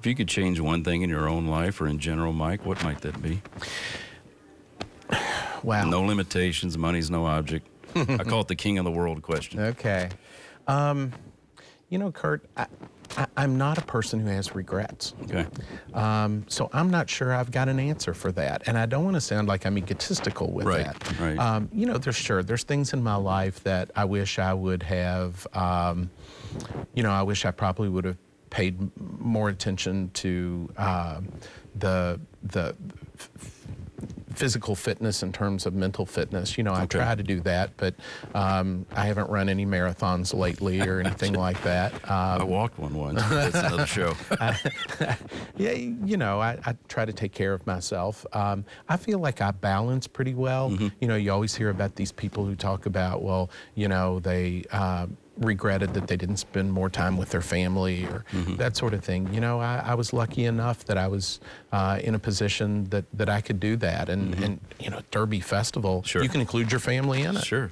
If you could change one thing in your own life or in general, Mike, what might that be? Wow. No limitations, money's no object. I call it the king of the world question. Okay. Um, you know, Kirt, I, I'm not a person who has regrets. Okay. Um, so I'm not sure I've got an answer for that. And I don't want to sound like I'm egotistical with Right, that. right. Um, you know, there's sure, there's things in my life that I wish I would have, um, you know, I wish I probably would have paid more attention to uh, the, the physical fitness in terms of mental fitness. You know, I try to do that, but um, I haven't run any marathons lately or anything like that. Um, I walked one once. That's another show. yeah, you know, I, I try to take care of myself. Um, I feel like I balance pretty well. You know, you always hear about these people who talk about, well, you know, they uh, regretted that they didn't spend more time with their family or that sort of thing. You know, I, I was lucky enough that I was uh, in a position that, that I could do that. And, and you know, Derby Festival, Sure. you can include your family in it. Sure.